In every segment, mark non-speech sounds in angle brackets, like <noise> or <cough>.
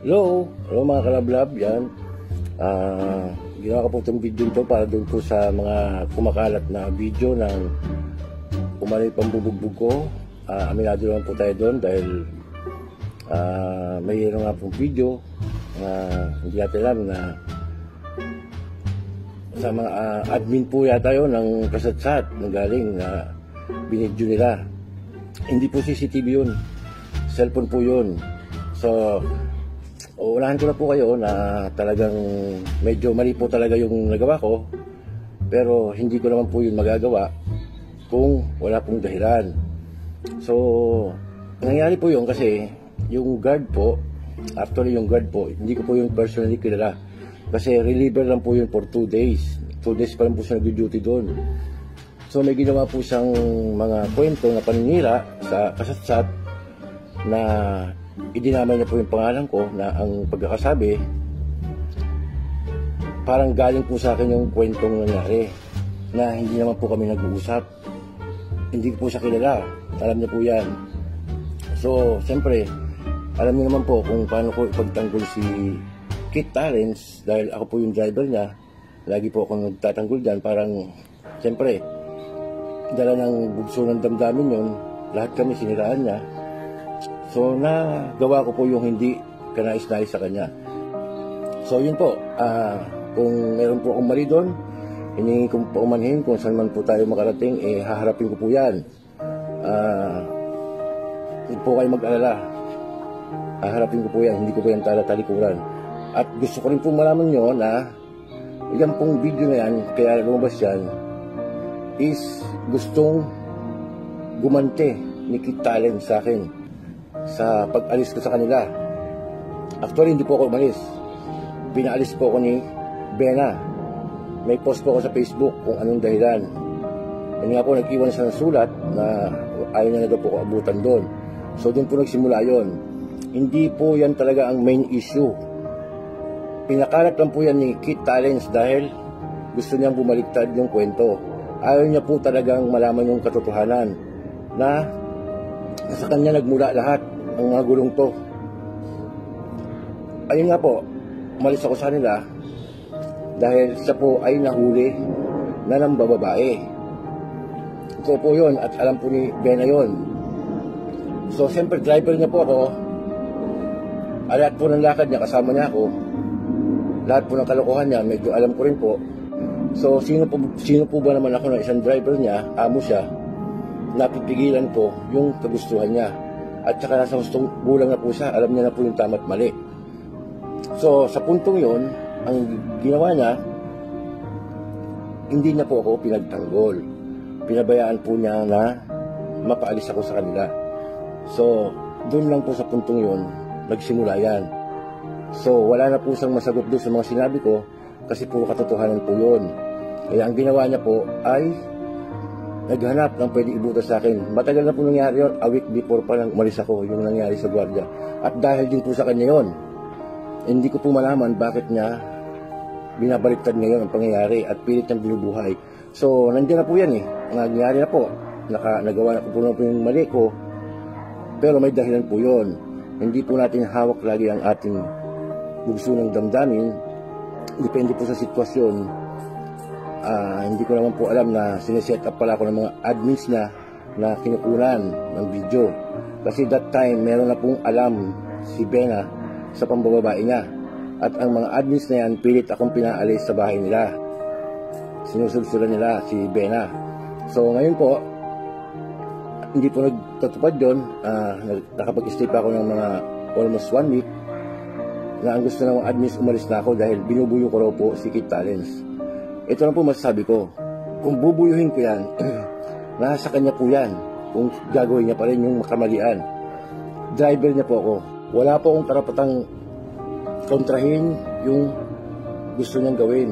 Hello, hello mga kalablab, yan. Ah, ginawa ko po itong video ito para doon po sa mga kumakalat na video ng umalay pambubugbog ko. Ah, aminado naman po tayo doon dahil ah, mayroon nga pong video na hindi natin alam na sa mga ah, admin po yata yun ng kasatsat na galing na binidyo nila. Hindi po CCTV yun. Cellphone po yun. So, unahan ko na po kayo na talagang medyo mali po talaga yung nagawa ko. Pero hindi ko naman po yun magagawa kung wala pong dahilan. So, nangyari po yun kasi yung guard po, actually yung guard po, hindi ko po yung personally kilala. Kasi reliever lang po yun for two days. Two days pa lang po siya nag-duty doon. So may ginawa po siyang mga kwento na paninira sa kasatsat na idinamay niya po yung pangalan ko na ang pagkakasabi parang galing po sa akin yung kwentong nangyari na hindi naman po kami nag-uusap. Hindi po siya kilala. Alam niya po yan. So, siyempre, alam niyo naman po kung paano ko ipagtanggol si Kit Talents dahil ako po yung driver niya. Lagi po ako nagtatanggol dyan. Parang, siyempre, dala ng bugso ng damdamin yun. Lahat kami siniraan niya. So, nagawa ko po yung hindi kanais-nais sa kanya. So, yun po. Ah, kung meron po akong mali doon, hiningi ko po umanhin kung saan man po tayo makarating, eh, haharapin ko po yan. Ah, hindi po kayo mag-alala. Haharapin ko po yan, hindi ko po yan talatalikuran. At gusto ko rin po malaman nyo na yan pong video na yan, kaya lumabas yan, is gustong gumante ni Kit Talent sa akin sa pag-alis ko sa kanila. Actually, hindi po ako umalis. Pinaalis po ako ni Bena. May post po ako sa Facebook kung anong dahilan. Yan nga po, nag-iwan siya ng sulat na ayaw niya na daw po ako abutan doon. So, doon po nagsimula yon. Hindi po yan talaga ang main issue. Pinakalat lang po yan ni Kit Talents dahil gusto niyang bumaliktad yung kwento. Ayaw niya po talagang malaman yung katotohanan na sa kanya nagmula lahat ang mga gulong to. Ayun nga po, umalis ako sa kanila dahil siya po ay nahuli na ng bababae. Ito po yun at alam po ni Bena yun. So, siyempre driver niya po ako. Lahat po ng lakad niya, kasama niya ako. Lahat po ng kalokohan niya, medyo alam ko rin po. So, sino po, sino po ba naman ako ng isang driver niya, amo siya, napipigilan po yung kagustuhan niya. At saka nasa gustong gulang na po siya, alam niya na po yung tama't mali. So, sa puntong yon ang ginawa niya, hindi niya po ako pinagtanggol. Pinabayaan po niya na mapaalis ako sa kanila. So, doon lang po sa puntong yon nagsimula yan. So, wala na po siyang masagot doon sa mga sinabi ko kasi puro katotohanan po yun. Kaya ang ginawa niya po ay naghanap ng pwede ibutas sa akin. Matagal na po nangyari yun. A week before pa lang umalis ako yung nangyari sa gwardiya. At dahil din po sa kanya yon hindi ko po malaman bakit niya binabaliktad ngayon ang pangyayari at pilit niyang binubuhay. So, nandiyan na po yan eh. Nangyari na po. Naka, nagawa na po na po yung mali ko. Pero may dahilan po yon Hindi po natin hawak lagi ang ating bugso ng damdamin. Depende po sa sitwasyon. Ah, hindi ko naman po alam na sineset up pala ako ng mga admins na na kinukunan ng video. Kasi that time, meron na pong alam si Bena sa pambababae niya. At ang mga admins na yan, pilit akong pinaalis sa bahay nila. Sinusulsulan nila si Bena. So ngayon po, hindi po nagtatupad yun. Uh, nakapag-stay pa ako ng mga almost one week na ang gusto ng mga admins umalis na ako dahil binubuyo ko raw po si Kit Talents. Ito lang po masasabi ko. Kung bubuyuhin ko yan, <clears throat> nasa kanya po yan. Kung gagawin niya pa rin yung makamalian. Driver niya po ako. Wala po akong karapatang kontrahin yung gusto niyang gawin.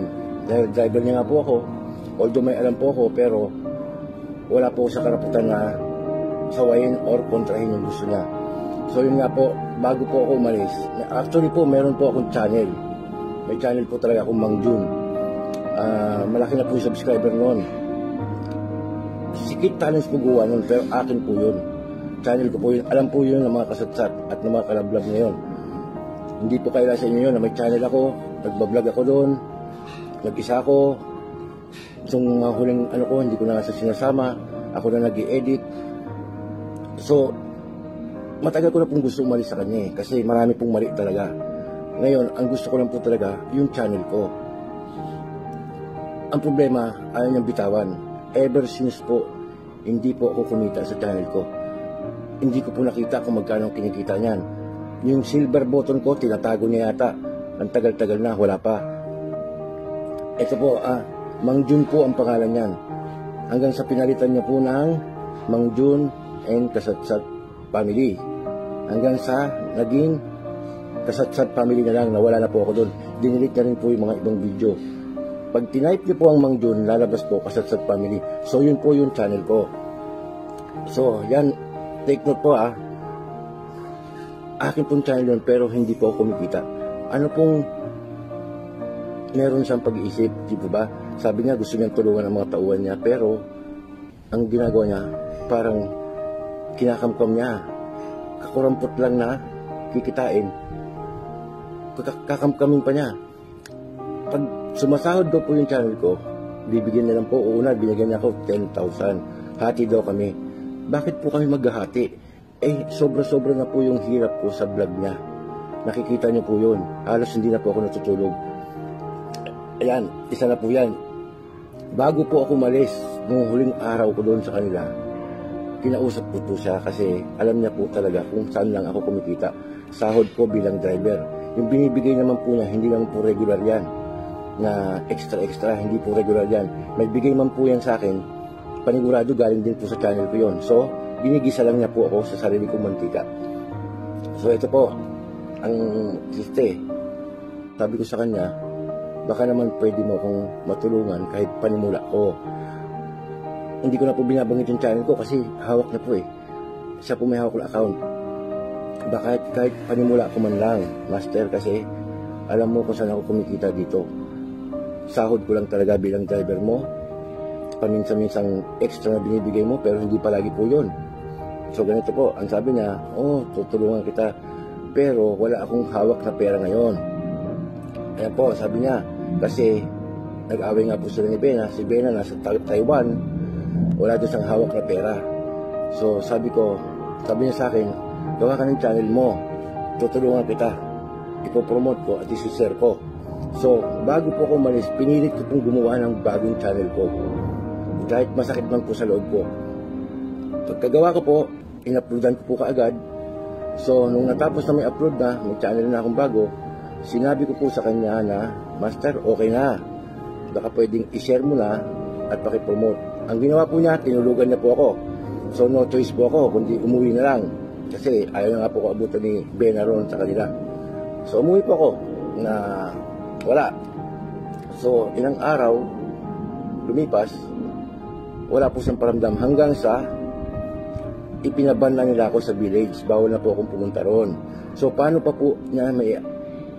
Dahil driver niya nga po ako. Although may alam po ako, pero wala po sa karapatan na sawayin or kontrahin yung gusto niya. So yun nga po, bago po ako umalis, actually po meron po akong channel. May channel po talaga akong Mang June. Uh, malaki na po yung subscriber noon. Sikit talents po gawa noon, pero akin po yun. Channel ko po yun. Alam po yun ng mga kasatsat at ng mga kalablab ngayon. Hindi po kaila sa inyo yun na may channel ako, nagbablog ako doon, nag-isa ako, yung mga huling ano ko, hindi ko na sa sinasama, ako na nag edit So, matagal ko na pong gusto umalis sa kanya eh, kasi marami pong mali talaga. Ngayon, ang gusto ko lang po talaga, yung channel ko. Ang problema, ayaw niyang bitawan. Ever since po, hindi po ako kumita sa channel ko. Hindi ko po nakita kung magkano ang kinikita niyan. Yung silver button ko, tinatago niya yata. Ang tagal-tagal na, wala pa. Ito po, ah, Mang Jun po ang pangalan niyan. Hanggang sa pinalitan niya po ng Mang Jun and Kasatsat Family. Hanggang sa naging Kasatsat Family na lang, nawala na po ako doon. Dinilit na rin po yung mga ibang video. Pag tinype niyo po ang Mang Jun, lalabas po Kasatsat Family. So yun po yung channel ko. So, yan, take note po ah. Akin pong channel yun, pero hindi po kumikita. Ano pong meron siyang pag-iisip, di ba? Sabi niya gusto niyang tulungan ang mga tauhan niya, pero ang ginagawa niya, parang kinakamkam niya. Kakurampot lang na kikitain. Kakamkamin pa niya. Pag sumasahod daw po yung channel ko, bibigyan na lang po, una, binigyan niya ako 10,000. Hati daw kami. Bakit po kami maghahati? Eh, sobra-sobra na po yung hirap ko sa vlog niya. Nakikita niyo po yun. Halos hindi na po ako natutulog. Ayan, isa na po yan. Bago po ako malis, nung huling araw ko doon sa kanila, kinausap ko po siya kasi alam niya po talaga kung saan lang ako kumikita. Sahod ko bilang driver. Yung binibigay naman po niya, hindi naman po regular yan na extra-extra, hindi po regular yan. May bigay man po yan sa akin, panigurado galing din po sa channel ko yon. So, binigisa lang niya po ako sa sarili kong mantika. So, ito po, ang siste. Sabi ko sa kanya, baka naman pwede mo akong matulungan kahit panimula ko. Hindi ko na po binabanggit yung channel ko kasi hawak na po eh. Siya po may hawak na account. Baka kahit, panimula ko man lang, master kasi alam mo kung saan ako kumikita dito. Sahod ko lang talaga bilang driver mo. Paminsan-minsang extra na binibigay mo pero hindi palagi po yun. So ganito po, ang sabi niya, oh, tutulungan kita. Pero wala akong hawak na pera ngayon. Ayan po, sabi niya, kasi nag-away nga po sila ni Bena. Si Bena nasa Taiwan, wala doon siyang hawak na pera. So sabi ko, sabi niya sa akin, gawa ka ng channel mo, tutulungan kita. Ipopromote ko at isi-share ko. So, bago po ako umalis, pinilit ko pong gumawa ng bagong channel ko. Kahit masakit man po sa loob ko. Pagkagawa ko po, in-uploadan ko po kaagad. So, nung natapos na may upload na, may channel na akong bago, sinabi ko po sa kanya na, Master, okay na. Baka pwedeng i-share mo na at pakipromote. Ang ginawa po niya, tinulugan niya po ako. So, no choice po ako, kundi umuwi na lang. Kasi ayaw na nga po ko abutan ni Benaron sa kanila. So, umuwi po ako na wala. So, ilang araw, lumipas, wala po siyang paramdam hanggang sa ipinaban na nila ako sa village. Bawal na po akong pumunta roon. So, paano pa po niya may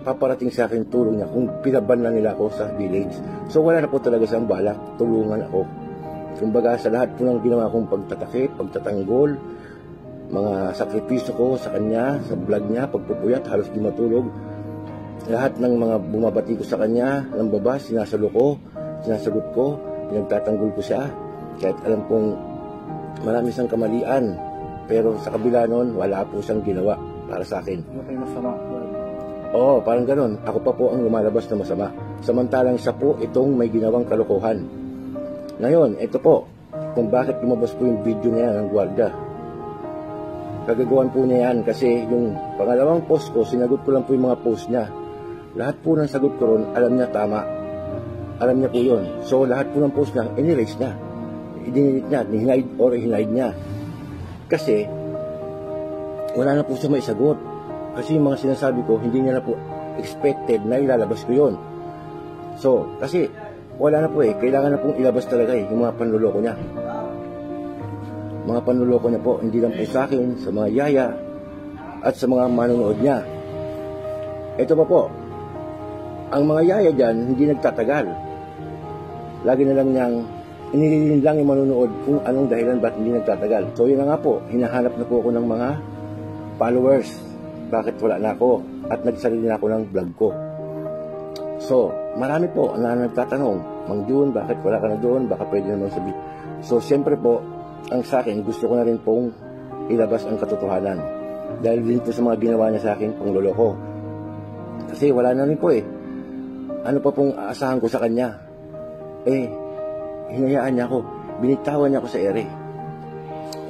paparating sa akin tulong niya kung pinaban na nila ako sa village. So, wala na po talaga siyang balak. Tulungan ako. Kumbaga, sa lahat po ng ginawa kong pagtatakip, pagtatanggol, mga sakripisyo ko sa kanya, sa vlog niya, pagpupuyat, halos di matulog. Lahat ng mga bumabati ko sa kanya, ng baba, sinasalo ko, sinasagot ko, pinagtatanggol ko siya. Kahit alam kong marami siyang kamalian, pero sa kabila nun, wala po siyang ginawa para sa akin. Kayo masama? Oo, parang ganun. Ako pa po ang lumalabas na masama. Samantalang siya po itong may ginawang kalokohan. Ngayon, ito po, kung bakit lumabas po yung video na yan ng gwardiya. Kagagawan po niya yan kasi yung pangalawang post ko, sinagot ko lang po yung mga post niya. Lahat po ng sagot ko ron, alam niya tama. Alam niya po yun. So, lahat po ng post niya, inirase niya. Idinilit niya, hinide or hinide niya. Kasi, wala na po siya may sagot. Kasi yung mga sinasabi ko, hindi niya na po expected na ilalabas ko yun. So, kasi wala na po eh. Kailangan na pong ilabas talaga eh, yung mga panluloko niya. Mga panluloko niya po, hindi lang po sa akin, sa mga yaya, at sa mga manonood niya. Ito pa po, ang mga yaya dyan, hindi nagtatagal. Lagi na lang niyang inililin lang yung manonood kung anong dahilan ba't hindi nagtatagal. So yun na nga po, hinahanap na po ako ng mga followers bakit wala na ako at nagsarili na ako ng vlog ko. So, marami po na nagtatanong, Mang Jun, bakit wala ka na doon? Baka pwede naman sabi. So, siyempre po, ang sa akin, gusto ko na rin pong ilabas ang katotohanan. Dahil din po sa mga ginawa niya sa akin, pangloloko. Kasi wala na rin po eh. Ano pa pong aasahan ko sa kanya? Eh, hinayaan niya ako. Binitawan niya ako sa ere.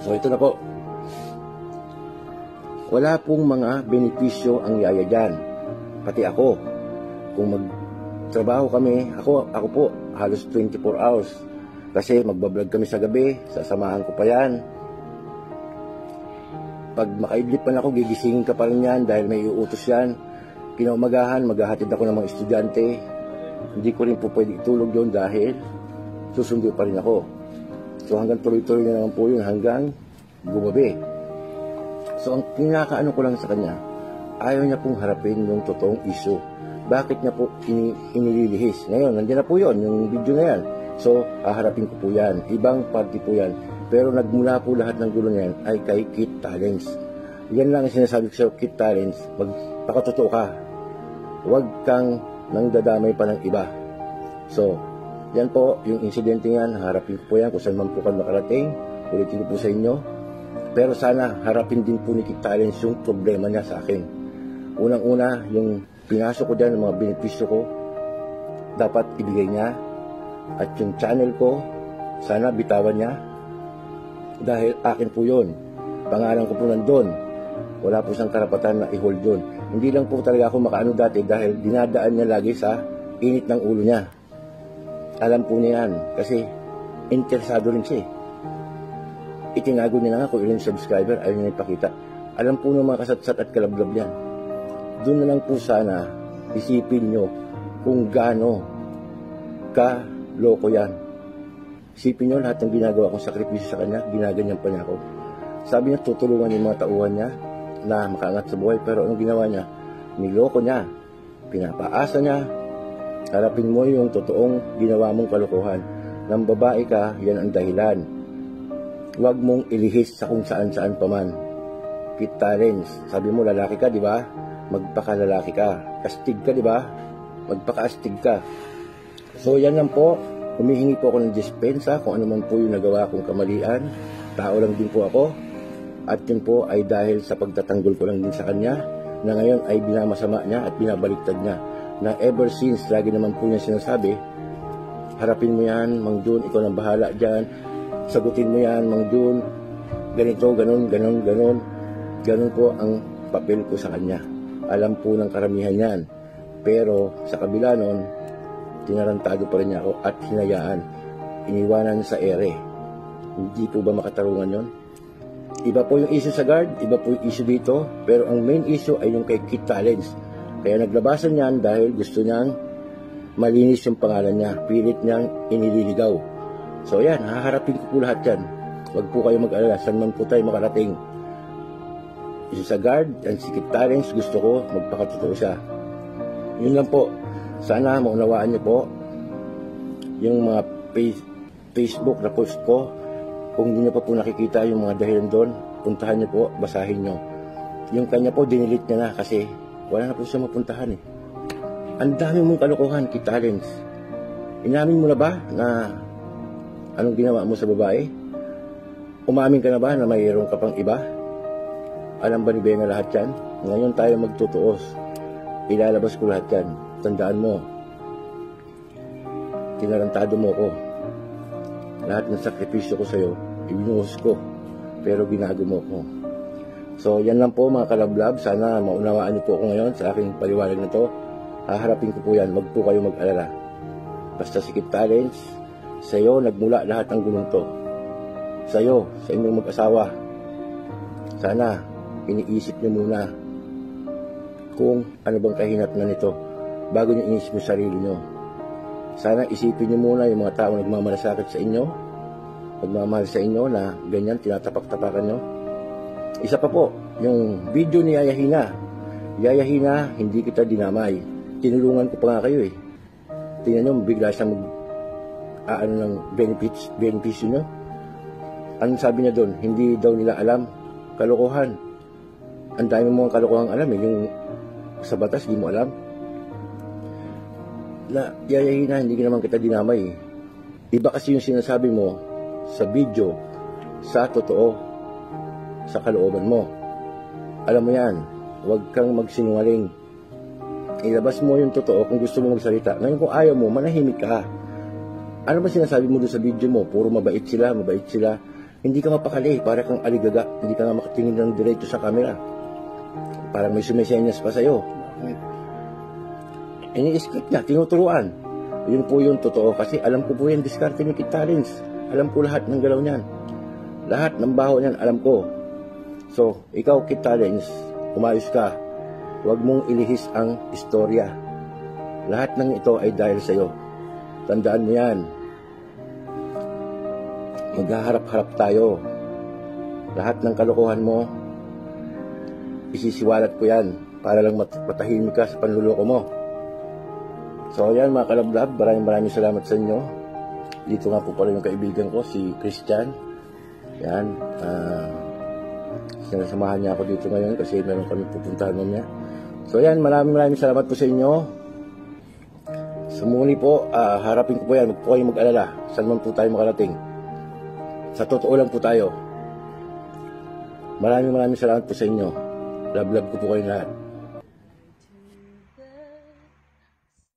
So, ito na po. Wala pong mga benepisyo ang yaya dyan. Pati ako. Kung magtrabaho kami, ako, ako po, halos 24 hours. Kasi magbablog kami sa gabi, sasamahan ko pa yan. Pag makaidlip pa na ako, gigisingin ka pa rin yan dahil may uutos yan. Kinaumagahan, maghahatid ako ng mga estudyante. Hindi ko rin po pwede itulog yun dahil susundo pa rin ako. So hanggang tuloy-tuloy na naman po yun hanggang gumabi. So ang kinakaano ko lang sa kanya, ayaw niya pong harapin yung totoong issue. Bakit niya po ini inililihis? Ngayon, nandiyan na po yun, yung video na yan. So, haharapin ko po yan. Ibang party po yan. Pero nagmula po lahat ng gulo na yan ay kay Kit Talents. Yan lang ang sinasabi ko sa Kit Talents. Magpakatotoo ka. Huwag kang nang dadamay pa ng iba. So, yan po, yung insidente yan, harapin po yan kung saan man po ka makarating. Ulitin ko po sa inyo. Pero sana harapin din po ni Kit Talents yung problema niya sa akin. Unang-una, yung pinasok ko dyan, ng mga benepisyo ko, dapat ibigay niya. At yung channel ko, sana bitawan niya. Dahil akin po yun. Pangalan ko po nandun. Wala po siyang karapatan na i-hold yun. Hindi lang po talaga ako makaano dati dahil dinadaan niya lagi sa init ng ulo niya. Alam po niya yan. Kasi interesado rin siya eh. Itinago niya na nga kung ilang subscriber, ayaw niya ipakita. Alam po ng mga kasatsat at kalablab yan. Doon na lang po sana isipin nyo kung gaano ka loko yan. Isipin nyo lahat ng ginagawa kong sakripisyo sa kanya, ginaganyan pa niya ako. Sabi niya, tutulungan yung mga tauhan niya na makaangat sa buhay. Pero anong ginawa niya? Niloko niya. Pinapaasa niya. Harapin mo yung totoong ginawa mong kalokohan. Nang babae ka, yan ang dahilan. Huwag mong ilihis sa kung saan-saan pa man. Kit talents. Sabi mo, lalaki ka, di ba? Magpakalalaki ka. Kastig ka, di ba? Magpakaastig ka. So, yan lang po. Humihingi po ako ng dispensa kung ano man po yung nagawa kong kamalian. Tao lang din po ako. At yun po ay dahil sa pagtatanggol ko lang din sa kanya na ngayon ay binamasama niya at binabaliktad niya. Na ever since, lagi naman po niya sinasabi, harapin mo yan, Mang Jun, ikaw nang bahala dyan. Sagutin mo yan, Mang Jun. Ganito, ganun, ganun, ganun. Ganun po ang papel ko sa kanya. Alam po ng karamihan yan. Pero sa kabila nun, tinarantado pa rin niya ako at hinayaan. Iniwanan sa ere. Hindi po ba makatarungan yon? Iba po yung issue sa guard, iba po yung issue dito, pero ang main issue ay yung kay Kit Talents. Kaya naglabasan niyan dahil gusto niyang malinis yung pangalan niya. Pilit niyang inililigaw. So yan, haharapin ko po lahat yan. Huwag po kayo mag-alala, saan man po tayo makarating. Isa sa guard, and si Kit Talents, gusto ko magpakatotoo siya. Yun lang po. Sana maunawaan niyo po yung mga face, Facebook na post ko. Kung hindi niyo pa po nakikita yung mga dahilan doon, puntahan niyo po, basahin niyo. Yung kanya po, dinilit niya na kasi wala na po siya mapuntahan eh. Ang dami mong kalokohan, Kit Talents. Inamin mo na ba na anong ginawa mo sa babae? Umamin ka na ba na mayroon ka pang iba? Alam ba ni Bena lahat yan? Ngayon tayo magtutuos. Ilalabas ko lahat yan. Tandaan mo, tinarantado mo ko. Lahat ng sakripisyo ko sa'yo, ibinuhos ko. Pero binago mo ko. So, yan lang po mga kalablab. Sana maunawaan niyo po ako ngayon sa aking paliwanag na to. Haharapin ko po yan. Huwag po kayo mag-alala. Basta sikip talents, sa'yo nagmula lahat ng gulong to. Sa'yo, sa inyong mag-asawa. Sana, iniisip niyo muna kung ano bang kahinat na nito bago niyo inisip yung sarili niyo. Sana isipin niyo muna yung mga tao nagmamalasakit sa inyo, nagmamahal sa inyo na ganyan tinatapak-tapakan niyo. Isa pa po, yung video ni Yaya Hina. Yaya Hina, hindi kita dinamay. Tinulungan ko pa nga kayo eh. Tingnan niyo, bigla siyang mag, aano ng benefits, benefits niyo. Anong sabi niya doon? Hindi daw nila alam. Kalokohan. ang dami mo ang kalokohang alam eh. Yung sa batas, di mo alam. Na, yayayin na, hindi naman kita dinamay eh. Iba kasi yung sinasabi mo sa video sa totoo, sa kalooban mo. Alam mo yan, huwag kang magsinungaling. Ilabas mo yung totoo kung gusto mo magsalita. Ngayon kung ayaw mo, manahimik ka. Ano ba sinasabi mo doon sa video mo? Puro mabait sila, mabait sila. Hindi ka mapakali, para kang aligaga. Hindi ka nga makatingin ng diretso sa camera. Parang may sumisenyas pa sa'yo. Ini-skip niya, tinuturuan. Yun po yung totoo kasi alam ko po yung diskarte ni Kit Talents. Alam ko lahat ng galaw niyan. Lahat ng baho niyan, alam ko. So, ikaw Kit Talents, umayos ka. Huwag mong ilihis ang istorya. Lahat ng ito ay dahil sa'yo. Tandaan mo yan. Maghaharap-harap tayo. Lahat ng kalokohan mo, isisiwalat ko yan para lang mat- matahimik ka sa panluloko mo. So yan mga kalablab, maraming maraming salamat sa inyo. Dito nga po pala yung kaibigan ko, si Christian. Yan. ah sinasamahan niya ako dito ngayon kasi meron kami pupuntahan mamaya. So yan, maraming maraming salamat po sa inyo. Sa muli po, ah, harapin ko po yan. Huwag po kayong mag-alala. Saan man po tayo makarating. Sa totoo lang po tayo. Maraming maraming salamat po sa inyo. Love love ko po kayo lahat.